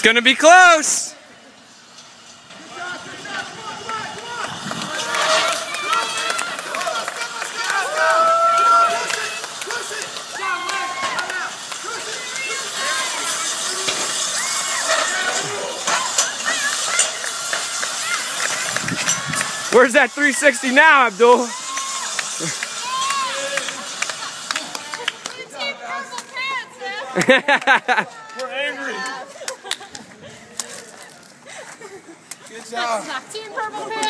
gonna be close. Where's that 360 now, Abdul? We're angry. Good job. Team Purple Pants.